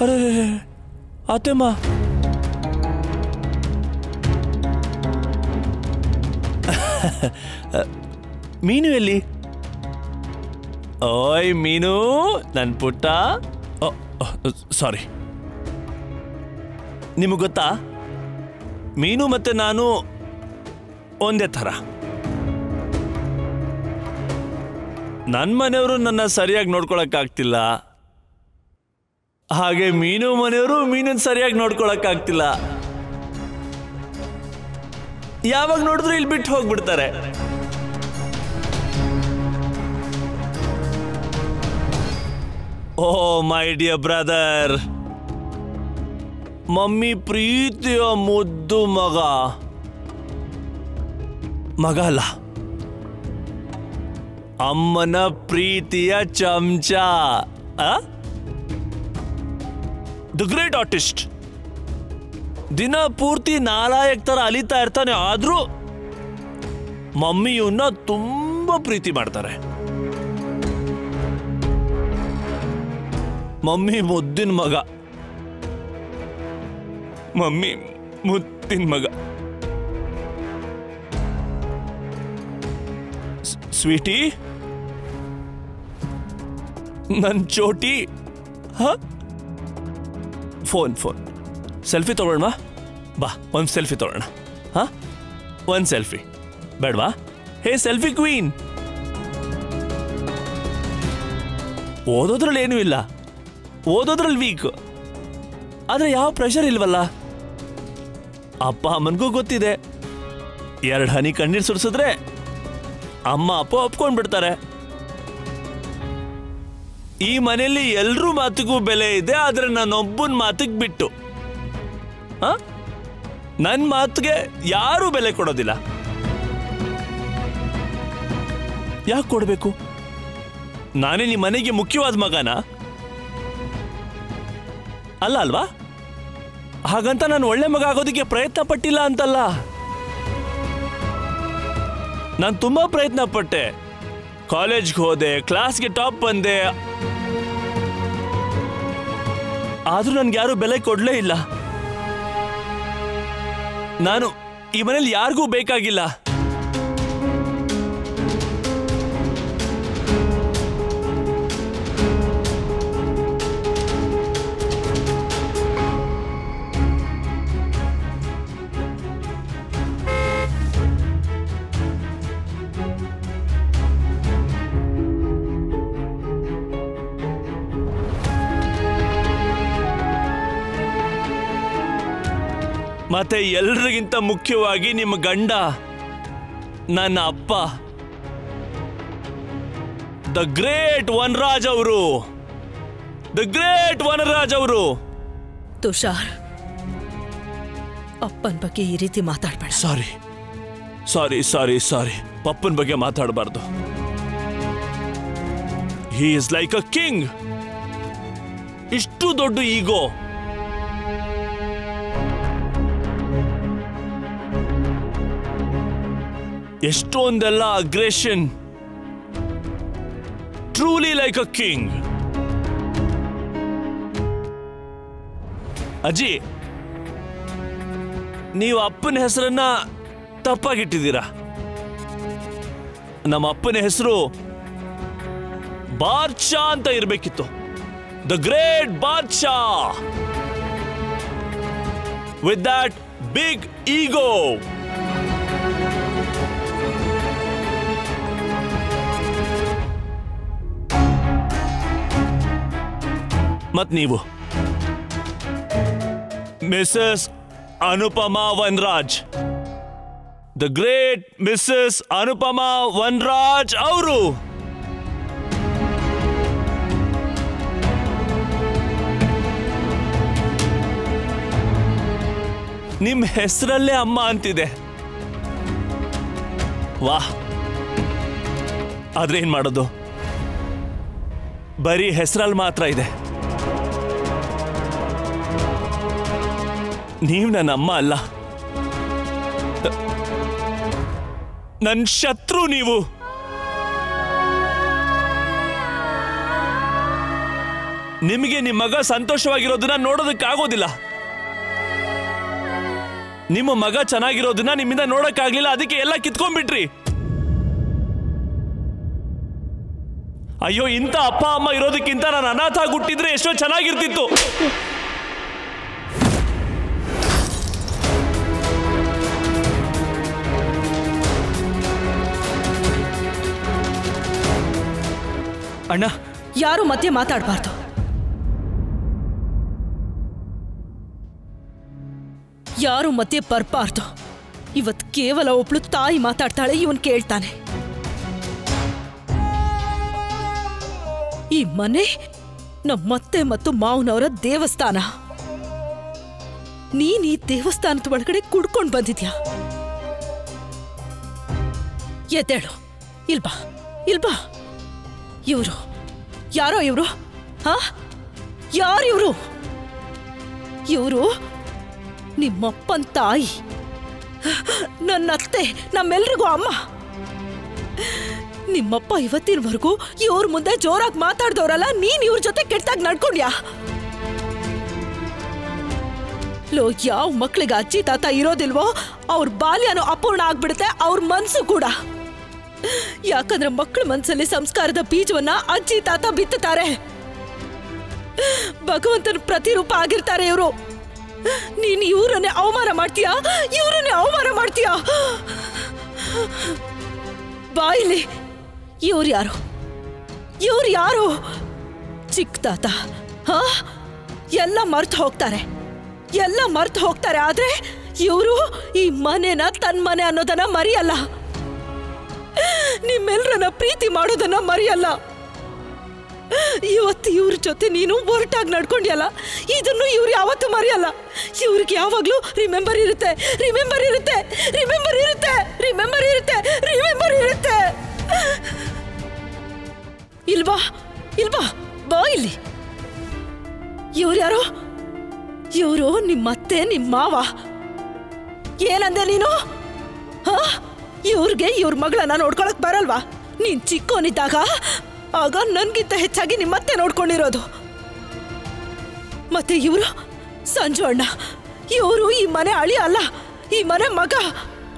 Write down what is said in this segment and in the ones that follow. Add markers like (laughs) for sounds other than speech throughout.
ಅರೆ माँ (laughs) ಮೀನು ಎಲ್ಲಿ? ಓಯ್, ಮೀನು. ನನ್ನ ಪುಟ್ಟ. ಸಾರಿ. ನಿಮಗೆ ಗೊತ್ತಾ? ಮೀನು ಮತ್ತೆ ನಾನು ಒಂದೇ ಥರ. ನನ್ನ ಮನೆಯವರು ನನ್ನ ಸರಿಯಾಗಿ ನೋಡ್ಕೊಳಕ್ಕಾಗ್ತಿಲ್ಲ. ಹಾಗೆ ಮೀನು ಮನೆಯವರು ಮೀನನ್ನು ಸರಿಯಾಗಿ ನೋಡ್ಕೊಳಕ್ಕಾಗ್ತಿಲ್ಲ. ಯಾವಾಗ ನೋಡಿದ್ರು ಇಲ್ಲಿ ಬಿಟ್ಟು ಹೋಗ್ಬಿಡ್ತಾರೆ. Oh my dear brother. Mummy ಪ್ರೀತಿಯ ಮುದ್ದು ಮಗ. ಮಗ ಅಲ್ಲ. ಅಮ್ಮನ ಪ್ರೀತಿಯ ಚಮಚ. The great artist. ದಿನ ಪೂರ್ತಿ ನಾಲಾಯಕ್ ತರ ಅಲಿತಾ ಇರ್ತಾನೆ, ಆದ್ರೂ ಮಮ್ಮಿಯನ್ನ ತುಂಬ ಪ್ರೀತಿ ಮಾಡ್ತಾರೆ. ಮಮ್ಮಿ ಮುದ್ದಿನ ಮಗ. ಮಮ್ಮಿ ಮುದ್ದಿನ ಮಗ. ಸ್ವೀಟಿ? ನನ್ ಚೋಟಿ? ಹ? Phone phone. ಸೆಲ್ಫಿ ತೊಗೊಳ್ವಾ ಬಾ, ಒಂದು ಸೆಲ್ಫಿ ತೊಗೊಳ್ಳೋಣ. ಹಾ? ಒಂದು ಸೆಲ್ಫಿ. ಬೇಡವಾ? ಹೇ, ಸೆಲ್ಫಿ ಕ್ವೀನ್! ಓದೋದ್ರಲ್ಲಿ ಏನೂ ಇಲ್ಲ. ಓದೋದ್ರಲ್ಲಿ ವೀಕ್. ಆದ್ರೆ ಯಾವ ಪ್ರೆಷರ್ ಇಲ್ವಲ್ಲ? ಅಪ್ಪ, ಅಮ್ಮನಿಗೂ ಗೊತ್ತಿದೆ. ಎರಡು ಹನಿ ಕಣ್ಣೀರು ಸುರಿಸಿದ್ರೆ ಅಮ್ಮ, ಅಪ್ಪ ಒಪ್ಕೊಂಡ್ಬಿಡ್ತಾರೆ. ಈ ಮನೆಯಲ್ಲಿ ಎಲ್ರೂ ಮಾತಿಗೂ ಬೆಲೆ ಇದೆ, ಆದ್ರೆ ನನ್ನೊಬ್ಬನ ಮಾತಿಗೆ ಬಿಟ್ಟು. ಆ? ನನ್ ಮಾತಿಗೆ ಯಾರೂ ಬೆಲೆ ಕೊಡೋದಿಲ್ಲ. ಯಾಕೆ ಕೊಡಬೇಕು? ನಾನೇ ನಿಮ್ಮ ಮನೆಗೆ ಮುಖ್ಯವಾದ ಮಗನ? ಅಲ್ಲ ಅಲ್ವಾ? ಹಾಗಂತ ನಾನು ಒಳ್ಳೆ ಮಗ ಆಗೋದಕ್ಕೆ ಪ್ರಯತ್ನ ಪಟ್ಟಿಲ್ಲ ಅಂತಲ್ಲ. ನಾನು ತುಂಬಾ ಪ್ರಯತ್ನ ಪಟ್ಟೆ. ಕಾಲೇಜ್ಗೆ ಹೋದೆ, ಕ್ಲಾಸ್ಗೆ ಟಾಪ್ ಬಂದೆ. ಆದ್ರೂ ನನ್ಗೆ ಯಾರು ಬೆಲೆ ಕೊಡ್ಲೇ ಇಲ್ಲ. ನಾನು ಈ ಮನೇಲಿ ಯಾರಿಗೂ ಬೇಕಾಗಿಲ್ಲ. ಮತ್ತೆ ಎಲ್ರಿಗಿಂತ ಮುಖ್ಯವಾಗಿ ನಿಮ್ಮ ಗಂಡ ನನ್ನ ಅಪ್ಪ. ದ ಗ್ರೇಟ್ ವನರಾಜ್ ಅವರು. ದ ಗ್ರೇಟ್ ವನರಾಜ್ ಅವರು. ತುಷಾರ್ ಅಪ್ಪನ ಬಗ್ಗೆ ಈ ರೀತಿ ಮಾತಾಡಬೇಡ. ಸಾರಿ ಸಾರಿ ಸಾರಿ ಸಾರಿ ಪಪ್ಪನ ಬಗ್ಗೆ ಮಾತಾಡಬಾರ್ದು. He is like a king ಇಷ್ಟು ದೊಡ್ಡ ego. ಎಷ್ಟೊಂದೆಲ್ಲ aggression truly like a king ಅಜ್ಜಿ ನೀವು ಅಪ್ಪನ ಹೆಸರನ್ನ ತಪ್ಪಾಗಿಟ್ಟಿದ್ದೀರಾ? ನಮ್ಮ ಅಪ್ಪನ ಹೆಸರು ಬಾದ್ಶಾ ಅಂತ ಇರಬೇಕಿತ್ತು. The great Badshah with that big ego ಮತ್ ನೀವು. Mrs Anupama Vanraj the great Mrs Anupama Vanraj ಅವರು ನಿಮ್ ಹೆಸರಲ್ಲೇ ಅಮ್ಮ ಅಂತಿದೆ. ವಾಹ್. ಆದ್ರೆ ಏನ್ ಮಾಡೋದು? ಬರೀ ಹೆಸರಲ್ಲಿ ಮಾತ್ರ ಇದೆ. ನೀವು ನನ್ನ ಅಮ್ಮ ಅಲ್ಲ. ನನ್ನ ಶತ್ರು ನೀವು. ನಿಮಗೆ ನಿಮ್ಮ ಮಗ ಸಂತೋಷವಾಗಿರೋದನ್ನ ನೋಡೋದಕ್ಕಾಗೋದಿಲ್ಲ. ನಿಮ್ಮ ಮಗ ಚೆನ್ನಾಗಿರೋದನ್ನ ನಿಮ್ಮಿಂದ ನೋಡಕ್ಕಾಗ್ಲಿಲ್ಲ, ಅದಕ್ಕೆ ಎಲ್ಲ ಕಿತ್ಕೊಂಡ್ಬಿಟ್ರಿ. ಅಯ್ಯೋ, ಇಂಥ ಅಪ್ಪ ಅಮ್ಮ ಇರೋದಕ್ಕಿಂತ ನಾನು ಅನಾಥ ಹುಟ್ಟಿದ್ರೆ ಎಷ್ಟೋ ಚೆನ್ನಾಗಿರ್ತಿತ್ತು. ಅಣ್ಣ. ಯಾರು ಮತ್ತೆ ಮಾತಾಡಬಾರ್ದು. ಯಾರು ಮತ್ತೆ ಬರಬಾರ್ದು. ಇವತ್ ಕೇವಲ ಒಬ್ಳು ತಾಯಿ ಮಾತಾಡ್ತಾಳೆ, ಇವನ್ ಕೇಳ್ತಾನೆ. ಈ ಮನೆ ನಮ್ಮತ್ತೆ ಮತ್ತು ಮಾವನವರ ದೇವಸ್ಥಾನ. ನೀನ್ ಈ ದೇವಸ್ಥಾನದ ಒಳಗಡೆ ಕುಡ್ಕೊಂಡ್ ಬಂದಿದ್ಯಾ? ಎದ್ದೇಳು. ಇಲ್ಬಾ ಇಲ್ಬಾ. ಇವರು? ಯಾರೋ ಇವರು? ಹಾ? ಯಾರು ಇವರು? ಇವರು ನಿಮ್ಮಪ್ಪನ ತಾಯಿ ನನ್ನ ಅತ್ತೆ ನಮ್ಮೆಲ್ರಿಗೂ ಅಮ್ಮ. ನಿಮ್ಮಪ್ಪ ಇವತ್ತಿನವರೆಗೂ ಇವ್ರ ಮುಂದೆ ಜೋರಾಗಿ ಮಾತಾಡ್ದವ್ರಲ್ಲ, ನೀನ್ ಇವ್ರ ಜೊತೆ ಕೆಟ್ಟಾಗಿ ನಡ್ಕೊಂಡ್ಯಾ? ಲೋ, ಯಾವ ಮಕ್ಳಿಗೆ ಅಜ್ಜಿ, ತಾತ ಇರೋದಿಲ್ವೋ, ಅವ್ರ ಬಾಲ್ಯನೂ ಅಪೂರ್ಣ ಆಗ್ಬಿಡುತ್ತೆ, ಅವ್ರ ಮನ್ಸು ಕೂಡ. ಯಾಕಂದ್ರೆ ಮಕ್ಕಳ ಮನಸ್ಸಲ್ಲಿ ಸಂಸ್ಕಾರದ ಬೀಜವನ್ನ ಅಜ್ಜಿ, ತಾತ ಬಿತ್ತುತ್ತಾರೆ. ಭಗವಂತನ ಪ್ರತಿರೂಪ ಆಗಿರ್ತಾರೆ ಇವರು. ನೀನು ಇವರನ್ನೇ ಅವಮಾನ ಮಾಡ್ತೀಯಾ? ಇವರನ್ನೇ ಅವಮಾನ ಮಾಡ್ತೀಯಾ? ಬಾಯಿಲಿ ಇವ್ರು ಯಾರು? ಇವ್ರು ಯಾರು? ಚಿಕ್ಕ ತಾತ, ಹಾ? ಎಲ್ಲ ಮರ್ತು ಹೋಗ್ತಾರೆ. ಎಲ್ಲ ಮರ್ತು ಹೋಗ್ತಾರೆ, ಆದ್ರೆ ಇವರು ಈ ಮನೆನ ತನ್ನ ಮನೆ ಅನ್ನೋದನ್ನ ಮರಿಯಲ್ಲ. ನಿಮ್ಮೆಲ್ರನ್ನ ಪ್ರೀತಿ ಮಾಡೋದನ್ನ ಮರೆಯಲ್ಲ. ಇವತ್ತು ಇವ್ರ ಜೊತೆ ನೀನು ಒರ್ಟಾಗಿ ನಡ್ಕೊಂಡ್ಯಲ್ಲ? ಇದನ್ನು ಇವ್ರು ಯಾವತ್ತೂ ಮರೆಯಲ್ಲ. ಇವ್ರಿಗೆ ಯಾವಾಗ್ಲೂ ರಿಮೆಂಬರ್ ಇರುತ್ತೆ ರಿಮೆಂಬರ್ ಇರುತ್ತೆ ರಿಮೆಂಬರ್ ಇರುತ್ತೆ ರಿಮೆಂಬರ್ ಇರುತ್ತೆ ರಿಮೆಂಬರ್ ಇರುತ್ತೆ. ಇಲ್ವಾ? ಇಲ್ವಾ? ಬಾ ಇಲ್ಲಿ. ಇವ್ರು ಯಾರೋ? ಇವರು ನಿಮ್ಮತ್ತೆ ನಿಮ್ಮ ಮಾವ. ಏನಂದೆ ನೀನು? ಹಾ? ಇವ್ರಿಗೆ ಇವ್ರ ಮಗಳನ್ನ ನೋಡ್ಕೊಳಕ್ ಬರಲ್ವಾ? ನೀನ್ ಚಿಕ್ಕೋನಿದ್ದಾಗ ಆಗ ನನ್ಗಿಂತ ಹೆಚ್ಚಾಗಿ ನಿಮ್ಮತ್ತೆ ನೋಡ್ಕೊಂಡಿರೋದು. ಮತ್ತೆ ಇವರು? ಸಂಜು ಅಣ್ಣ ಇವರು ಈ ಮನೆ ಅಳಿ ಅಲ್ಲ ಈ ಮನೆ ಮಗ.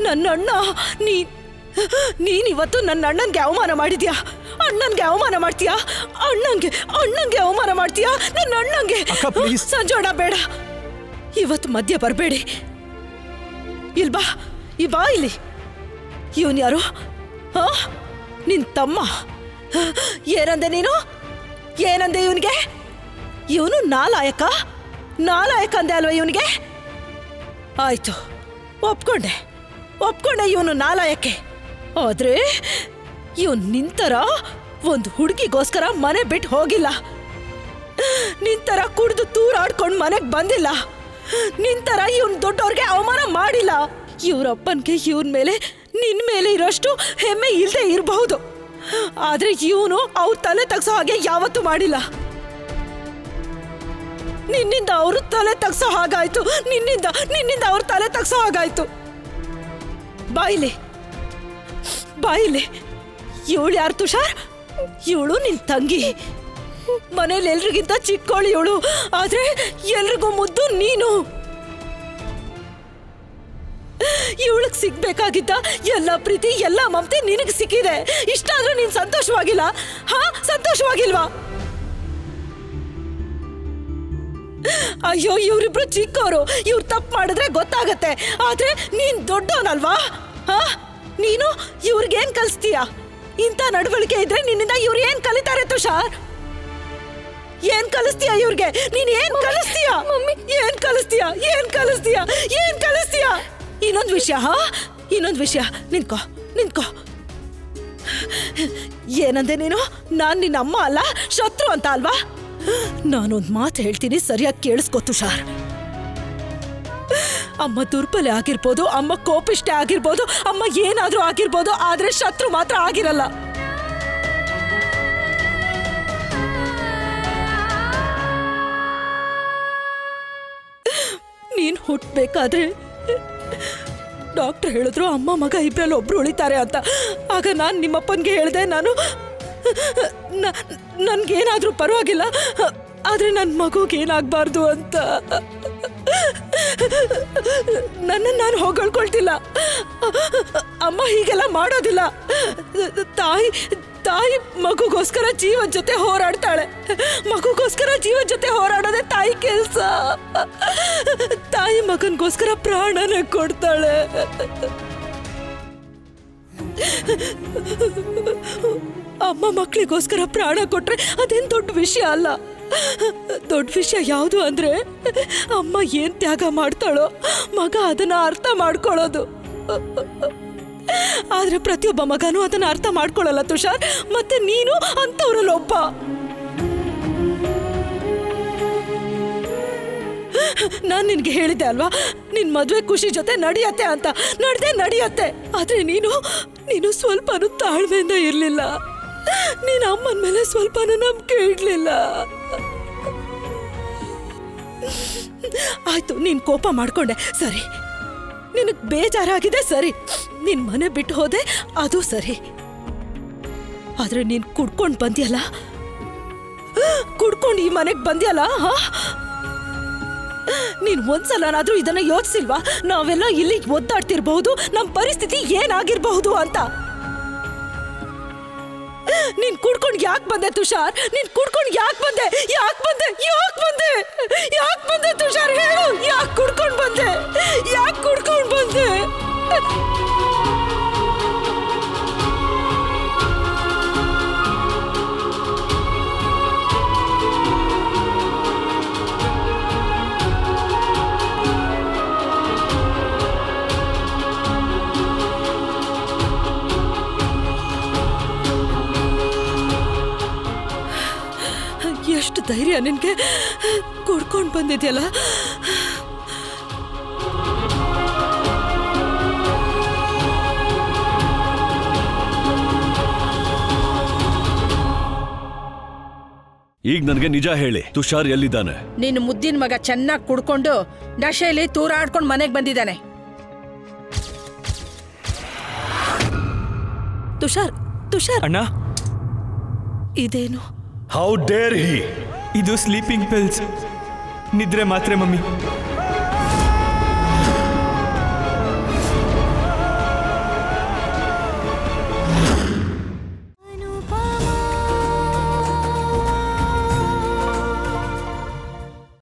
ನನ್ನ ಅಣ್ಣ ನೀ ನೀನಿವತ್ತು ನನ್ನ ಅಣ್ಣನ್ಗೆ ಅವಮಾನ ಮಾಡಿದ್ಯಾ? ಅಣ್ಣನ್ಗೆ ಅವಮಾನ ಮಾಡ್ತೀಯಾ? ಅಣ್ಣಂಗೆ ಅಣ್ಣಂಗೆ ಅವಮಾನ ಮಾಡ್ತೀಯಾ? ನನ್ನ ಅಣ್ಣಂಗೆ ಅಕ್ಕ, please. ಸಂಜು ಅಣ್ಣ ಬೇಡ. ಇವತ್ತು ಮಧ್ಯ ಬರಬೇಡಿ. ಇಲ್ಬಾ ಈ ಬಾ ಇಲ್ಲಿ. ಇವನ್ ಯಾರು? ನಿನ್ ತಮ್ಮ? ಏನಂದೆ ನೀನು? ಏನಂದೆ ಇವನ್ಗೆ? ಇವನು ನಾಲಾಯಕ? ನಾಲಾಯಕ ಅಂದೆ ಅಲ್ವಾ ಇವನಿಗೆ? ಆಯ್ತು, ಒಪ್ಕೊಂಡೆ. ಒಪ್ಕೊಂಡೆ ಇವನು ನಾಲಾಯಕ್ಕೆ ಆದ್ರೆ ಇವನ್ ನಿಂತರ ಒಂದು ಹುಡುಗಿಗೋಸ್ಕರ ಮನೆ ಬಿಟ್ಟು ಹೋಗಿಲ್ಲ. ನಿಂತರ ಕುಡಿದು ತೂರಾಡ್ಕೊಂಡು ಮನೆಗೆ ಬಂದಿಲ್ಲ. ನಿಂತರ ಇವನ್ ದೊಡ್ಡವ್ರಿಗೆ ಅವಮಾನ ಮಾಡಿಲ್ಲ. ಇವ್ರಪ್ಪನ್ಗೆ ಇವನ್ ಮೇಲೆ ನಿನ್ ಮೇಲೆ ಇರೋಷ್ಟು ಹೆಮ್ಮೆ ಇಲ್ಲದೆ ಇರಬಹುದು. ಆದ್ರೆ ಇವನು ಅವ್ರ ತಲೆ ತಗ್ಸೋ ಹಾಗೆ ಯಾವತ್ತೂ ಮಾಡಿಲ್ಲ. ನಿನ್ನಿಂದ ಅವರು ತಲೆ ತಗ್ಸೋ ಹಾಗಾಯ್ತು. ನಿನ್ನಿಂದ ನಿನ್ನಿಂದ ಅವ್ರ ತಲೆ ತಗ್ಸೋ ಹಾಗಾಯ್ತು. ಬಾಯಿಲಿ ಬಾಯಿಲಿ. ಇವಳು ಯಾರು ತುಷಾರ್? ಇವಳು ನಿನ್ ತಂಗಿ. ಮನೇಲಿ ಎಲ್ರಿಗಿಂತ ಚಿಕ್ಕವಳು ಇವಳು. ಆದ್ರೆ ಎಲ್ರಿಗೂ ಮುದ್ದು ನೀನು. ಇವಳಿಗೆ ಸಿಗ್ಬೇಕಾಗಿದ್ದ ಎಲ್ಲ ಪ್ರೀತಿ ಎಲ್ಲ ಮಮತೆ ನಿನಗೆ ಸಿಕ್ಕಿದೆ. ಇಷ್ಟಾದ್ರೂ ನೀನ್ ಸಂತೋಷವಾಗಿಲ್ಲ? ಹಾ ಸಂತೋಷವಾಗಿಲ್ವಾ? ಅಯ್ಯೋ ಇವರಿಬ್ರು ಚಿಕ್ಕವರು. ಇವ್ರು ತಪ್ಪು ಮಾಡಿದ್ರೆ ಗೊತ್ತಾಗತ್ತೆ. ಆದ್ರೆ ನೀನ್ ದೊಡ್ಡವನಲ್ವಾ? ಹಾ? ನೀನು ಇವ್ರಿಗೇನ್ ಕಲಿಸ್ತೀಯ? ಇಂಥ ನಡವಳಿಕೆ ಇದ್ರೆ ನಿನ್ನಿಂದ ಇವ್ರು ಏನ್ ಕಲಿತಾರೆ ತುಷಾರ್? ಏನ್ ಕಲಿಸ್ತೀಯ ಇವ್ರಿಗೆ? ನೀನ್ ಏನ್ ಕಲಿಸ್ತೀಯ? ಏನ್ ಕಲಿಸ್ತೀಯ? ಏನ್ ಕಲಿಸ್ತೀಯ? ಏನ್ ಕಲಿಸ್ತೀಯ? ಇನ್ನೊಂದ್ ವಿಷಯ, ಹಾ? ಇನ್ನೊಂದು ವಿಷಯ. ನಿಂತ್ಕೋ ನಿಂತ್ಕೋ. ಏನಂದೆ ನೀನು? ನಾನ್ ನಿನ್ನ ಅಮ್ಮ ಅಲ್ಲ, ಶತ್ರು ಅಂತ ಅಲ್ವಾ? ನಾನೊಂದ್ ಮಾತು ಹೇಳ್ತೀನಿ, ಸರಿಯಾಗಿ ಕೇಳಿಸ್ಕೊ ತುಷಾರ್. ಅಮ್ಮ ದುರ್ಬಲೆ ಆಗಿರ್ಬೋದು, ಅಮ್ಮ ಕೋಪಿಷ್ಟೆ ಆಗಿರ್ಬೋದು, ಅಮ್ಮ ಏನಾದ್ರೂ ಆಗಿರ್ಬೋದು, ಆದ್ರೆ ಶತ್ರು ಮಾತ್ರ ಆಗಿರಲ್ಲ. ನೀನ್ ಹುಟ್ಬೇಕಾದ್ರೆ ಡಾಕ್ಟರ್ ಹೇಳಿದ್ರು ಅಮ್ಮ ಮಗ ಇಬ್ಬರಲ್ಲಿ ಒಬ್ರು ಉಳಿತಾರೆ ಅಂತ. ಆಗ ನಾನು ನಿಮ್ಮಪ್ಪನಿಗೆ ಹೇಳಿದೆ, ನಾನು ನನಗೇನಾದರೂ ಪರವಾಗಿಲ್ಲ, ಆದ್ರೆ ನನ್ನ ಮಗುಗೇನಾಗಬಾರ್ದು ಅಂತ. ನನ್ನ ನಾನು ಹೊಗಳ್ಕೊಳ್ತಿಲ್ಲ. ಅಮ್ಮ ಹೀಗೆಲ್ಲ ಮಾಡೋದಿಲ್ಲ. ತಾಯಿ ತಾಯಿ ಮಗುಗೋಸ್ಕರ ಜೀವ ಜೊತೆ ಹೋರಾಡ್ತಾಳೆ. ಮಗುಗೋಸ್ಕರ ಜೀವ ಜೊತೆ ಹೋರಾಡೋದೇ ತಾಯಿ ಕೆಲಸ. ತಾಯಿ ಮಗನಿಗೋಸ್ಕರ ಪ್ರಾಣನ ಕೊಡ್ತಾಳೆ. ಅಮ್ಮ ಮಕ್ಕಳಿಗೋಸ್ಕರ ಪ್ರಾಣ ಕೊಟ್ರೆ ಅದೇನು ದೊಡ್ಡ ವಿಷಯ ಅಲ್ಲ. ದೊಡ್ಡ ವಿಷಯ ಯಾವುದು ಅಂದ್ರೆ, ಅಮ್ಮ ಏನ್ ತ್ಯಾಗ ಮಾಡ್ತಾಳೋ, ಮಗ ಅದನ್ನ ಅರ್ಥ ಮಾಡ್ಕೊಳ್ಳೋದು. ಆದ್ರೆ ಪ್ರತಿಯೊಬ್ಬ ಮಗನೂ ಅದನ್ನ ಅರ್ಥ ಮಾಡ್ಕೊಳ್ಳಲ್ಲ ತುಷಾರ್, ಮತ್ತೆ ನೀನು ಅಂತವ್ರಲ್ಲಿ ಒಬ್ಬ. ನಾನ್ ನಿನ್ಗೆ ಹೇಳಿದ್ದೆ ಅಲ್ವಾ, ನಿನ್ ಮದ್ವೆ ಖುಷಿ ಜೊತೆ ನಡೆಯತ್ತೆ ಅಂತ. ನಡೆದೇ ನಡೆಯತ್ತೆ, ಆದ್ರೆ ನೀನು ನೀನು ಸ್ವಲ್ಪನೂ ತಾಳ್ಮೆಯಿಂದ ಇರ್ಲಿಲ್ಲ. ನೀನ್ ಅಮ್ಮನ ಮೇಲೆ ಸ್ವಲ್ಪನೂ ನಂಬಿಕೆ ಇಡ್ಲಿಲ್ಲ. (laughs) ಆಯ್ತು, ನೀನ್ ಕೋಪ ಮಾಡ್ಕೊಂಡೆ, ಸರಿ. ನಿನಗ್ ಬೇಜಾರಾಗಿದೆ, ಸರಿ. ನಿನ್ ಮನೆ ಬಿಟ್ಟು ಹೋದೆ, ಅದು ಸರಿ. ಆದ್ರೆ ನೀನ್ ಕುಡ್ಕೊಂಡ್ ಬಂದ್ಯಲ್ಲ? ಕುಡ್ಕೊಂಡು ಈ ಮನೆಗ್ ಬಂದ್ಯಲ್ಲ ನೀನ್ ಒಂದ್ಸಲನಾದ್ರೂ ಇದನ್ನ ಯೋಚಿಸಿಲ್ವಾ? ನಾವೆಲ್ಲ ಇಲ್ಲಿ ಒದ್ದಾಡ್ತಿರ್ಬಹುದು, ನಮ್ ಪರಿಸ್ಥಿತಿ ಏನಾಗಿರ್ಬಹುದು ಅಂತ? ನೀನ್ ಕುಡ್ಕೊಂಡ್ ಯಾಕ್ ಬಂದೆ ತುಷಾರ್? ನೀನ್ ಕುಡ್ಕೊಂಡ್ ಯಾಕ್ ಬಂದೆ? ಯಾಕ್ ಬಂದೆ? ಯಾಕೆ ಬಂದೆ? ಯಾಕ್ ಬಂದೆ ತುಷಾರ್? ಹೇಳು. ಯಾಕ್ ಕುಡ್ಕೊಂಡ್ ಬಂದೆ? ಯಾಕ್ ಎಷ್ಟು ಧೈರ್ಯ ನಿನ್ಗೆ? ಕೊಡ್ಕೊಂಡ್ ಬಂದಿದ್ಯಲ್ಲ? ಈಗ ನನಗೆ ನಿಜ ಹೇಳಿ. ತುಷಾರ್ ಎಲ್ಲಿದ್ದಾನೆ? ನಿನ್ನ ಮುದ್ದಿನ ಮಗ ಚೆನ್ನಾಗಿ ಕುಡ್ಕೊಂಡು ನಶೆಯಲ್ಲಿ ತೂರಾಡ್ಕೊಂಡು ಮನೆಗೆ ಬಂದಿದ್ದಾನೆ. ತುಷಾರ್ ತುಷಾರ್. ಅಣ್ಣ? ಇದೇನು? ಹೌ ಡೇರ್ ಹಿ ಇದು ಸ್ಲೀಪಿಂಗ್ ಪಿಲ್ಸ್ ನಿದ್ರೆ ಮಾತ್ರೆ ಮಮ್ಮಿ.